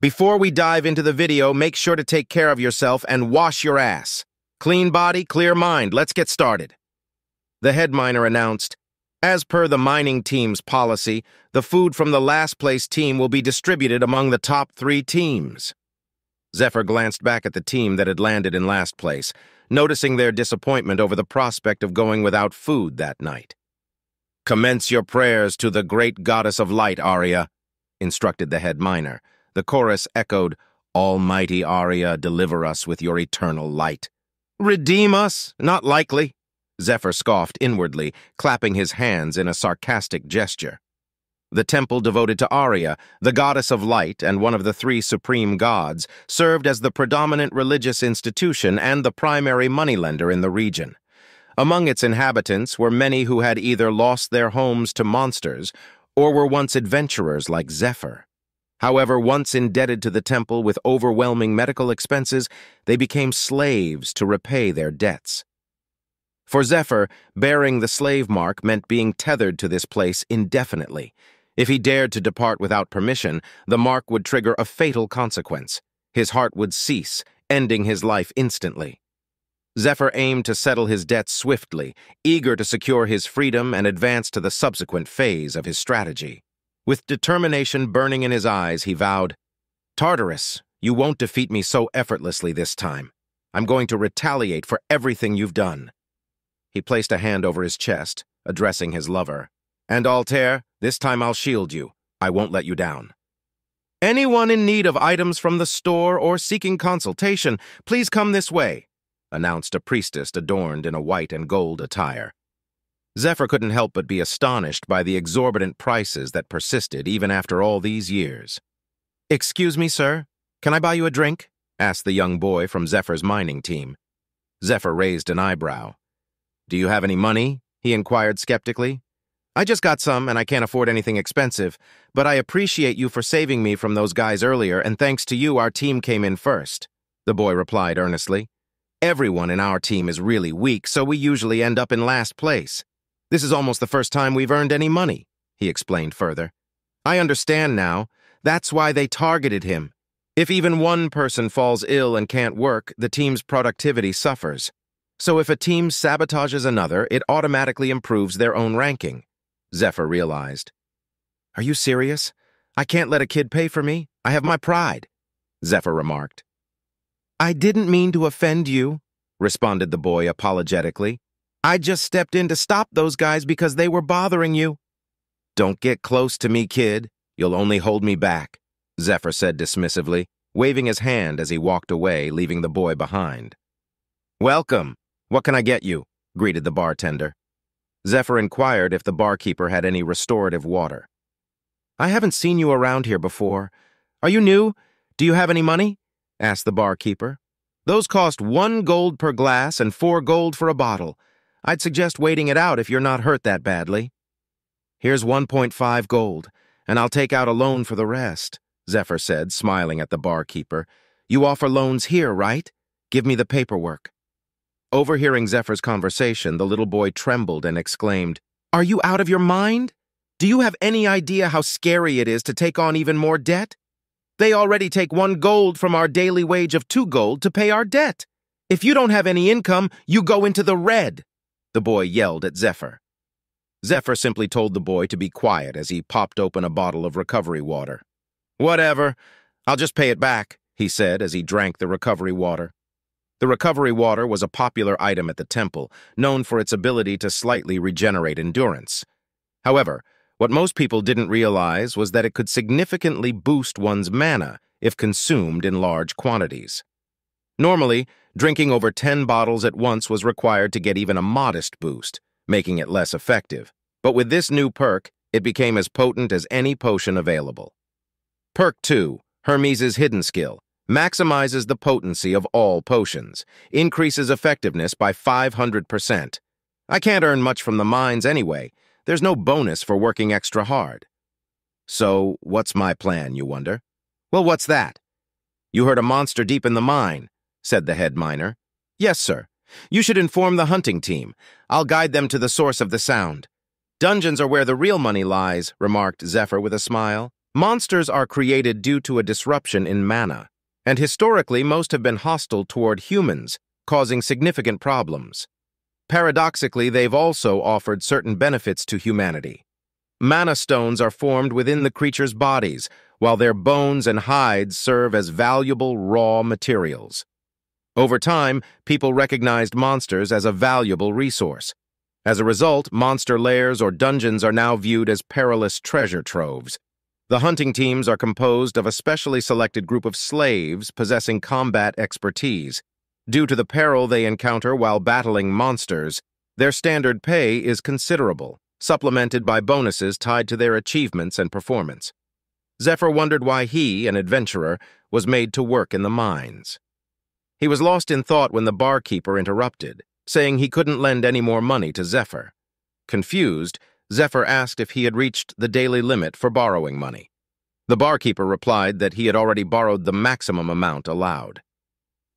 Before we dive into the video, make sure to take care of yourself and wash your ass. Clean body, clear mind. Let's get started. The head miner announced, As per the mining team's policy, the food from the last place team will be distributed among the top three teams. Zephyr glanced back at the team that had landed in last place, noticing their disappointment over the prospect of going without food that night. Commence your prayers to the great goddess of light, Arya, instructed the head miner. The chorus echoed, Almighty Arya, deliver us with your eternal light. Redeem us? Not likely. Zephyr scoffed inwardly, clapping his hands in a sarcastic gesture. The temple devoted to Arya, the goddess of light and one of the three supreme gods, served as the predominant religious institution and the primary moneylender in the region. Among its inhabitants were many who had either lost their homes to monsters or were once adventurers like Zephyr. However, once indebted to the temple with overwhelming medical expenses, they became slaves to repay their debts. For Zephyr, bearing the slave mark meant being tethered to this place indefinitely. If he dared to depart without permission, the mark would trigger a fatal consequence. His heart would cease, ending his life instantly. Zephyr aimed to settle his debts swiftly, eager to secure his freedom and advance to the subsequent phase of his strategy. With determination burning in his eyes, he vowed, Tartarus, you won't defeat me so effortlessly this time. I'm going to retaliate for everything you've done. He placed a hand over his chest, addressing his lover. And Altair, this time I'll shield you. I won't let you down. Anyone in need of items from the store or seeking consultation, please come this way, announced a priestess adorned in a white and gold attire. Zephyr couldn't help but be astonished by the exorbitant prices that persisted even after all these years. Excuse me, sir, can I buy you a drink? asked the young boy from Zephyr's mining team. Zephyr raised an eyebrow. Do you have any money? he inquired skeptically. I just got some, and I can't afford anything expensive, but I appreciate you for saving me from those guys earlier, and thanks to you, our team came in first, the boy replied earnestly. Everyone in our team is really weak, so we usually end up in last place. This is almost the first time we've earned any money, he explained further. I understand now. That's why they targeted him. If even one person falls ill and can't work, the team's productivity suffers. So if a team sabotages another, it automatically improves their own ranking. Zephyr realized. Are you serious? I can't let a kid pay for me. I have my pride, Zephyr remarked. I didn't mean to offend you, responded the boy apologetically. I just stepped in to stop those guys because they were bothering you. Don't get close to me, kid. You'll only hold me back, Zephyr said dismissively, waving his hand as he walked away, leaving the boy behind. Welcome. What can I get you? greeted the bartender. Zephyr inquired if the barkeeper had any restorative water. I haven't seen you around here before. Are you new? Do you have any money? asked the barkeeper. Those cost one gold per glass and four gold for a bottle. I'd suggest waiting it out if you're not hurt that badly. Here's 1.5 gold, and I'll take out a loan for the rest, Zephyr said, smiling at the barkeeper. You offer loans here, right? Give me the paperwork. Overhearing Zephyr's conversation, the little boy trembled and exclaimed, Are you out of your mind? Do you have any idea how scary it is to take on even more debt? They already take one gold from our daily wage of two gold to pay our debt. If you don't have any income, you go into the red the boy yelled at Zephyr. Zephyr simply told the boy to be quiet as he popped open a bottle of recovery water. Whatever. I'll just pay it back, he said as he drank the recovery water. The recovery water was a popular item at the temple, known for its ability to slightly regenerate endurance. However, what most people didn't realize was that it could significantly boost one's mana if consumed in large quantities. Normally, drinking over 10 bottles at once was required to get even a modest boost, making it less effective. But with this new perk, it became as potent as any potion available. Perk 2, Hermes' Hidden Skill, maximizes the potency of all potions, increases effectiveness by 500%. I can't earn much from the mines anyway. There's no bonus for working extra hard. So, what's my plan, you wonder? Well, what's that? You heard a monster deep in the mine said the head miner. Yes, sir. You should inform the hunting team. I'll guide them to the source of the sound. Dungeons are where the real money lies, remarked Zephyr with a smile. Monsters are created due to a disruption in mana, and historically most have been hostile toward humans, causing significant problems. Paradoxically, they've also offered certain benefits to humanity. Mana stones are formed within the creature's bodies, while their bones and hides serve as valuable raw materials. Over time, people recognized monsters as a valuable resource. As a result, monster lairs or dungeons are now viewed as perilous treasure troves. The hunting teams are composed of a specially selected group of slaves possessing combat expertise. Due to the peril they encounter while battling monsters, their standard pay is considerable, supplemented by bonuses tied to their achievements and performance. Zephyr wondered why he, an adventurer, was made to work in the mines. He was lost in thought when the barkeeper interrupted, saying he couldn't lend any more money to Zephyr. Confused, Zephyr asked if he had reached the daily limit for borrowing money. The barkeeper replied that he had already borrowed the maximum amount allowed.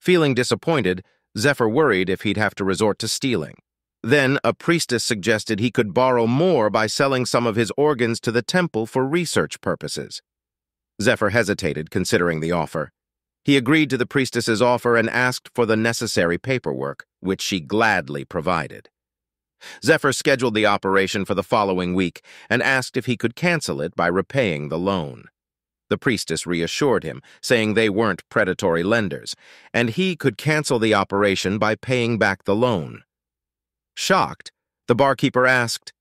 Feeling disappointed, Zephyr worried if he'd have to resort to stealing. Then, a priestess suggested he could borrow more by selling some of his organs to the temple for research purposes. Zephyr hesitated, considering the offer. He agreed to the priestess's offer and asked for the necessary paperwork, which she gladly provided. Zephyr scheduled the operation for the following week and asked if he could cancel it by repaying the loan. The priestess reassured him, saying they weren't predatory lenders, and he could cancel the operation by paying back the loan. Shocked, the barkeeper asked,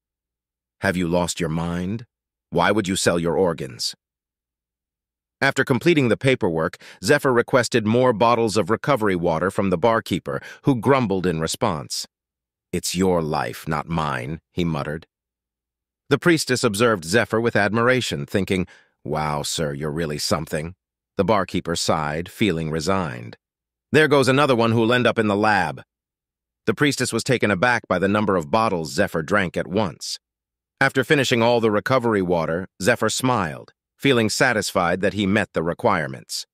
Have you lost your mind? Why would you sell your organs? After completing the paperwork, Zephyr requested more bottles of recovery water from the barkeeper, who grumbled in response. It's your life, not mine, he muttered. The priestess observed Zephyr with admiration, thinking, Wow, sir, you're really something. The barkeeper sighed, feeling resigned. There goes another one who'll end up in the lab. The priestess was taken aback by the number of bottles Zephyr drank at once. After finishing all the recovery water, Zephyr smiled, feeling satisfied that he met the requirements.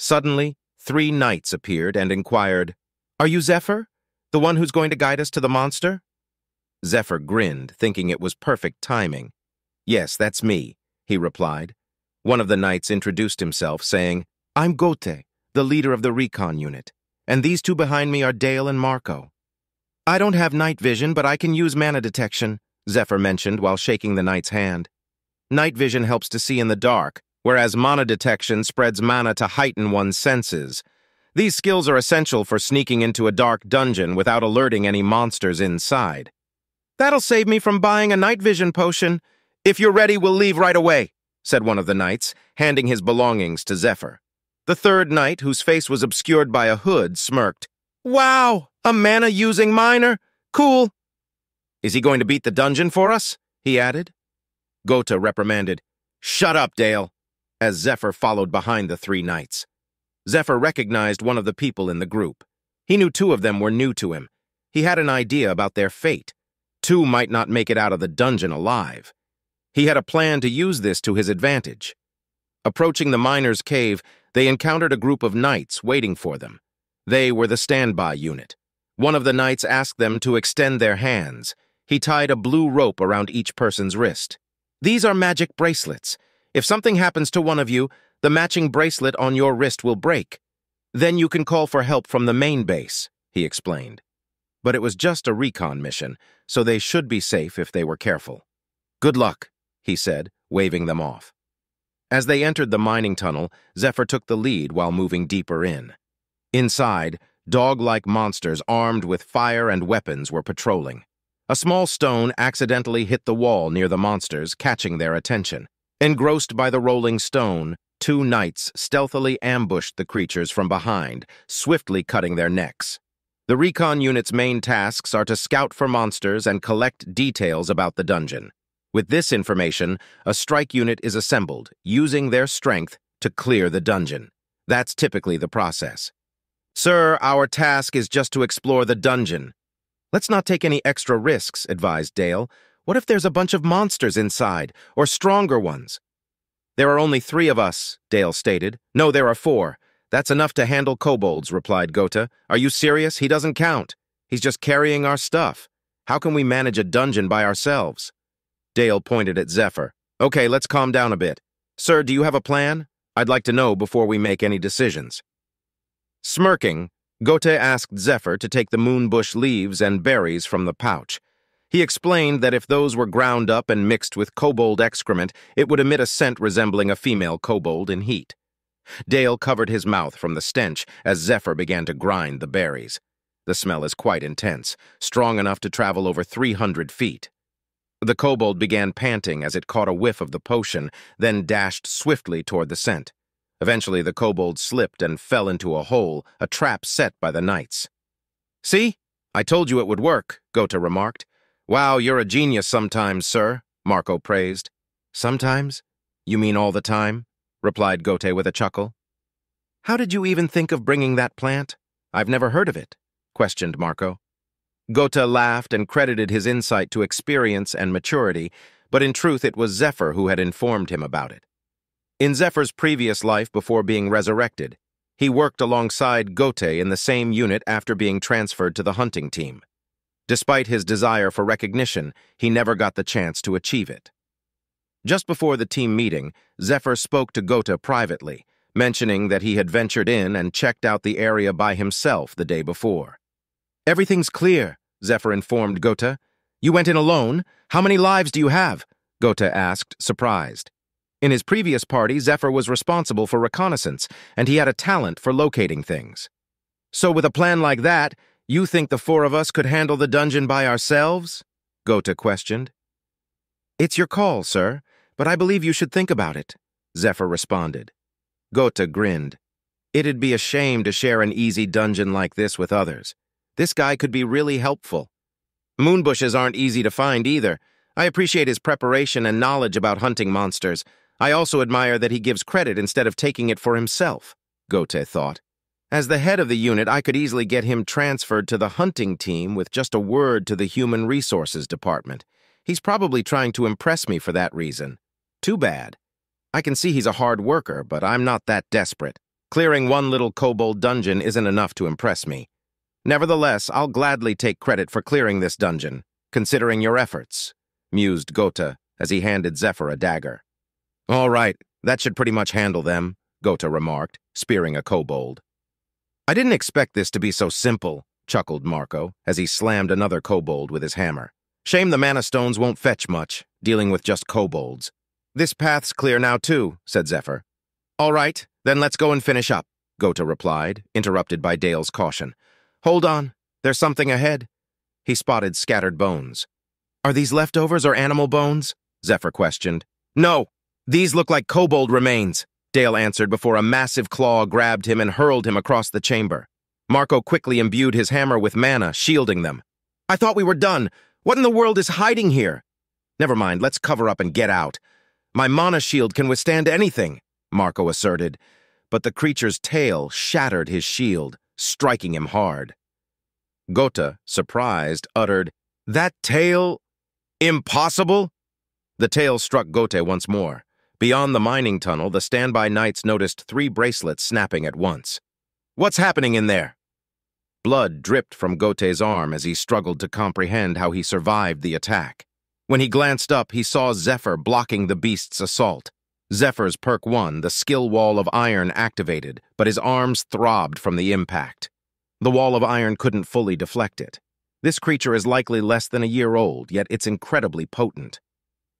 Suddenly, three knights appeared and inquired, Are you Zephyr? The one who's going to guide us to the monster? Zephyr grinned, thinking it was perfect timing. Yes, that's me, he replied. One of the knights introduced himself, saying, I'm Gote, the leader of the recon unit, and these two behind me are Dale and Marco. I don't have night vision, but I can use mana detection, Zephyr mentioned while shaking the knight's hand. Night vision helps to see in the dark, whereas mana detection spreads mana to heighten one's senses. These skills are essential for sneaking into a dark dungeon without alerting any monsters inside. That'll save me from buying a night vision potion. If you're ready, we'll leave right away, said one of the knights, handing his belongings to Zephyr. The third knight, whose face was obscured by a hood, smirked. Wow, a mana-using miner? Cool. Is he going to beat the dungeon for us? he added. Gota reprimanded, Shut up, Dale, as Zephyr followed behind the three knights. Zephyr recognized one of the people in the group. He knew two of them were new to him. He had an idea about their fate. Two might not make it out of the dungeon alive. He had a plan to use this to his advantage. Approaching the miner's cave, they encountered a group of knights waiting for them. They were the standby unit. One of the knights asked them to extend their hands. He tied a blue rope around each person's wrist. These are magic bracelets. If something happens to one of you, the matching bracelet on your wrist will break. Then you can call for help from the main base, he explained. But it was just a recon mission, so they should be safe if they were careful. Good luck, he said, waving them off. As they entered the mining tunnel, Zephyr took the lead while moving deeper in. Inside, dog-like monsters armed with fire and weapons were patrolling. A small stone accidentally hit the wall near the monsters, catching their attention. Engrossed by the rolling stone, two knights stealthily ambushed the creatures from behind, swiftly cutting their necks. The recon unit's main tasks are to scout for monsters and collect details about the dungeon. With this information, a strike unit is assembled, using their strength to clear the dungeon. That's typically the process. Sir, our task is just to explore the dungeon. Let's not take any extra risks, advised Dale. What if there's a bunch of monsters inside, or stronger ones? There are only three of us, Dale stated. No, there are four. That's enough to handle kobolds, replied Gota. Are you serious? He doesn't count. He's just carrying our stuff. How can we manage a dungeon by ourselves? Dale pointed at Zephyr. Okay, let's calm down a bit. Sir, do you have a plan? I'd like to know before we make any decisions. Smirking, Gote asked Zephyr to take the moonbush leaves and berries from the pouch. He explained that if those were ground up and mixed with kobold excrement, it would emit a scent resembling a female kobold in heat. Dale covered his mouth from the stench as Zephyr began to grind the berries. The smell is quite intense, strong enough to travel over 300 feet. The kobold began panting as it caught a whiff of the potion, then dashed swiftly toward the scent. Eventually, the kobold slipped and fell into a hole, a trap set by the knights. See? I told you it would work, Gote remarked. Wow, you're a genius sometimes, sir, Marco praised. Sometimes? You mean all the time? replied Gote with a chuckle. How did you even think of bringing that plant? I've never heard of it, questioned Marco. Gote laughed and credited his insight to experience and maturity, but in truth it was Zephyr who had informed him about it. In Zephyr's previous life before being resurrected, he worked alongside Gote in the same unit after being transferred to the hunting team. Despite his desire for recognition, he never got the chance to achieve it. Just before the team meeting, Zephyr spoke to Gote privately, mentioning that he had ventured in and checked out the area by himself the day before. Everything's clear, Zephyr informed Gote. You went in alone? How many lives do you have? Gote asked, surprised. In his previous party, Zephyr was responsible for reconnaissance, and he had a talent for locating things. So with a plan like that, you think the four of us could handle the dungeon by ourselves? Gote questioned. It's your call, sir, but I believe you should think about it, Zephyr responded. Gote grinned. It'd be a shame to share an easy dungeon like this with others. This guy could be really helpful. Moonbushes aren't easy to find either. I appreciate his preparation and knowledge about hunting monsters, I also admire that he gives credit instead of taking it for himself, Gote thought. As the head of the unit, I could easily get him transferred to the hunting team with just a word to the Human Resources Department. He's probably trying to impress me for that reason. Too bad. I can see he's a hard worker, but I'm not that desperate. Clearing one little kobold dungeon isn't enough to impress me. Nevertheless, I'll gladly take credit for clearing this dungeon, considering your efforts, mused Gote as he handed Zephyr a dagger. All right, that should pretty much handle them, Gote remarked, spearing a kobold. I didn't expect this to be so simple, chuckled Marco, as he slammed another kobold with his hammer. Shame the mana stones won't fetch much, dealing with just kobolds. This path's clear now too, said Zephyr. All right, then let's go and finish up, Gote replied, interrupted by Dale's caution. Hold on, there's something ahead. He spotted scattered bones. Are these leftovers or animal bones? Zephyr questioned. No, these look like kobold remains, Dale answered before a massive claw grabbed him and hurled him across the chamber. Marco quickly imbued his hammer with mana, shielding them. I thought we were done. What in the world is hiding here? Never mind, let's cover up and get out. My mana shield can withstand anything, Marco asserted, but the creature's tail shattered his shield, striking him hard. Gote, surprised, uttered, That tail? Impossible? The tail struck Gote once more. Beyond the mining tunnel, the standby knights noticed three bracelets snapping at once. What's happening in there? Blood dripped from Gote's arm as he struggled to comprehend how he survived the attack. When he glanced up, he saw Zephyr blocking the beast's assault. Zephyr's perk 1, the skill wall of iron, activated, but his arms throbbed from the impact. The wall of iron couldn't fully deflect it. This creature is likely less than a year old, yet it's incredibly potent.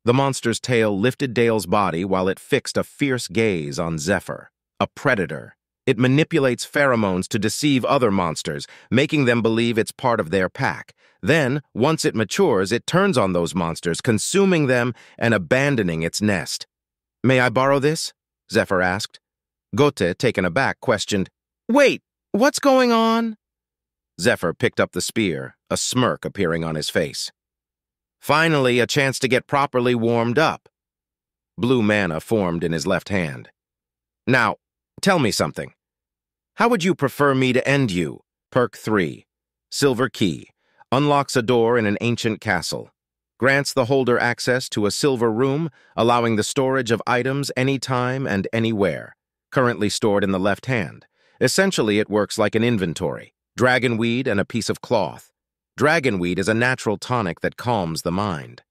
The monster's tail lifted Dale's body while it fixed a fierce gaze on Zephyr, a predator. It manipulates pheromones to deceive other monsters, making them believe it's part of their pack. Then, once it matures, it turns on those monsters, consuming them and abandoning its nest. May I borrow this? Zephyr asked. Gote, taken aback, questioned, Wait, what's going on? Zephyr picked up the spear, a smirk appearing on his face. Finally, a chance to get properly warmed up. Blue mana formed in his left hand. Now, tell me something. How would you prefer me to end you? Perk 3. Silver Key. Unlocks a door in an ancient castle. Grants the holder access to a silver room, allowing the storage of items anytime and anywhere. Currently stored in the left hand. Essentially, it works like an inventory. Dragonweed and a piece of cloth. Dragonweed is a natural tonic that calms the mind.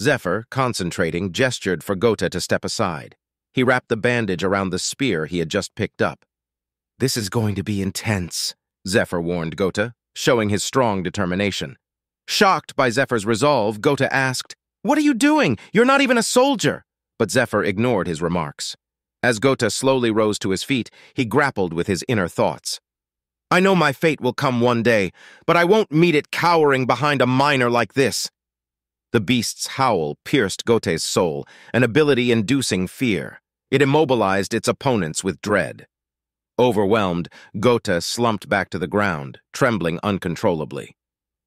Zephyr, concentrating, gestured for Gote to step aside. He wrapped the bandage around the spear he had just picked up. This is going to be intense, Zephyr warned Gota, showing his strong determination. Shocked by Zephyr's resolve, Gota asked, What are you doing? You're not even a soldier! But Zephyr ignored his remarks. As Gota slowly rose to his feet, he grappled with his inner thoughts. I know my fate will come one day, but I won't meet it cowering behind a miner like this. The beast's howl pierced Gote's soul, an ability inducing fear. It immobilized its opponents with dread. Overwhelmed, Gota slumped back to the ground, trembling uncontrollably.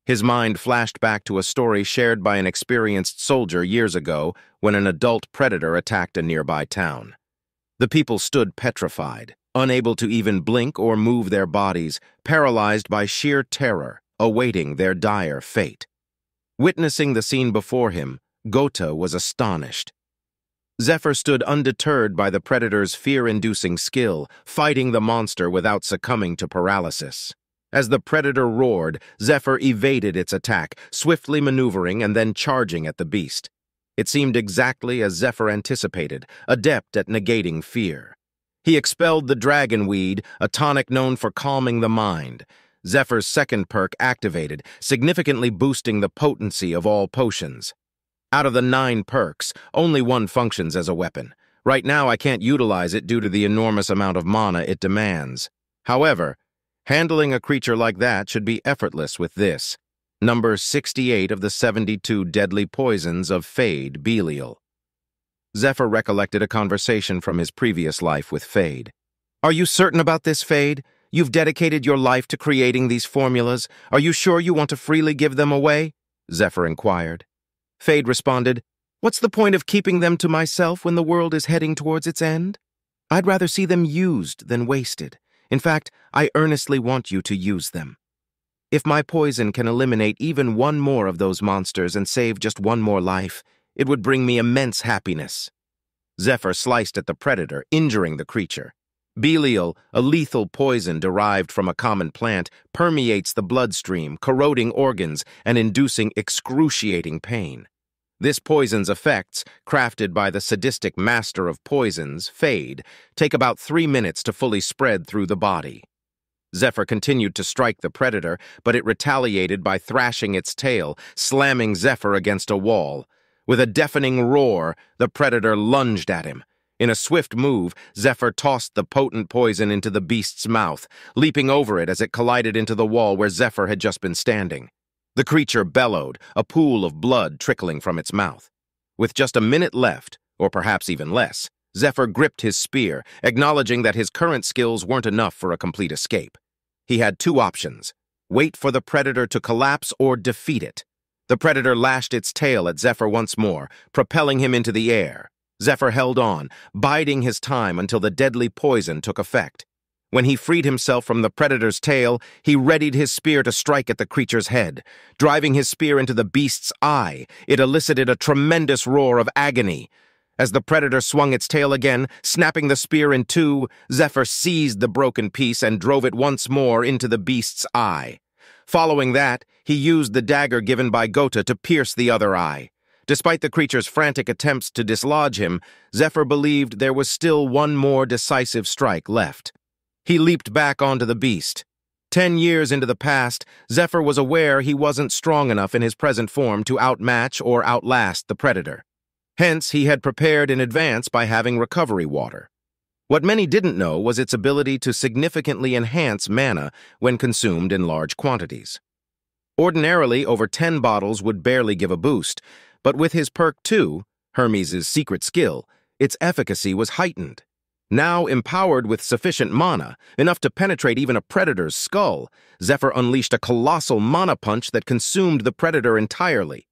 His mind flashed back to a story shared by an experienced soldier years ago when an adult predator attacked a nearby town. The people stood petrified, unable to even blink or move their bodies, paralyzed by sheer terror, awaiting their dire fate. Witnessing the scene before him, Gota was astonished. Zephyr stood undeterred by the predator's fear-inducing skill, fighting the monster without succumbing to paralysis. As the predator roared, Zephyr evaded its attack, swiftly maneuvering and then charging at the beast. It seemed exactly as Zephyr anticipated, adept at negating fear. He expelled the dragon weed, a tonic known for calming the mind. Zephyr's second perk activated, significantly boosting the potency of all potions. Out of the nine perks, only one functions as a weapon. Right now, I can't utilize it due to the enormous amount of mana it demands. However, handling a creature like that should be effortless with this number 68 of the 72 deadly poisons of Fade Belial. Zephyr recollected a conversation from his previous life with Fade. Are you certain about this, Fade? You've dedicated your life to creating these formulas. Are you sure you want to freely give them away? Zephyr inquired. Fade responded, What's the point of keeping them to myself when the world is heading towards its end? I'd rather see them used than wasted. In fact, I earnestly want you to use them. If my poison can eliminate even one more of those monsters and save just one more life, it would bring me immense happiness. Zephyr sliced at the predator, injuring the creature. Belial, a lethal poison derived from a common plant, permeates the bloodstream, corroding organs and inducing excruciating pain. This poison's effects, crafted by the sadistic master of poisons, Fade, take about three minutes to fully spread through the body. Zephyr continued to strike the predator, but it retaliated by thrashing its tail, slamming Zephyr against a wall. With a deafening roar, the predator lunged at him. In a swift move, Zephyr tossed the potent poison into the beast's mouth, leaping over it as it collided into the wall where Zephyr had just been standing. The creature bellowed, a pool of blood trickling from its mouth. With just a minute left, or perhaps even less, Zephyr gripped his spear, acknowledging that his current skills weren't enough for a complete escape. He had two options wait for the predator to collapse or defeat it. The predator lashed its tail at Zephyr once more, propelling him into the air. Zephyr held on, biding his time until the deadly poison took effect. When he freed himself from the predator's tail, he readied his spear to strike at the creature's head. Driving his spear into the beast's eye, it elicited a tremendous roar of agony. As the predator swung its tail again, snapping the spear in two, Zephyr seized the broken piece and drove it once more into the beast's eye. Following that, he used the dagger given by Gota to pierce the other eye. Despite the creature's frantic attempts to dislodge him, Zephyr believed there was still one more decisive strike left. He leaped back onto the beast. Ten years into the past, Zephyr was aware he wasn't strong enough in his present form to outmatch or outlast the predator. Hence, he had prepared in advance by having recovery water. What many didn't know was its ability to significantly enhance mana when consumed in large quantities. Ordinarily, over 10 bottles would barely give a boost, but with his perk 2, Hermes' secret skill, its efficacy was heightened. Now empowered with sufficient mana, enough to penetrate even a predator's skull, Zephyr unleashed a colossal mana punch that consumed the predator entirely.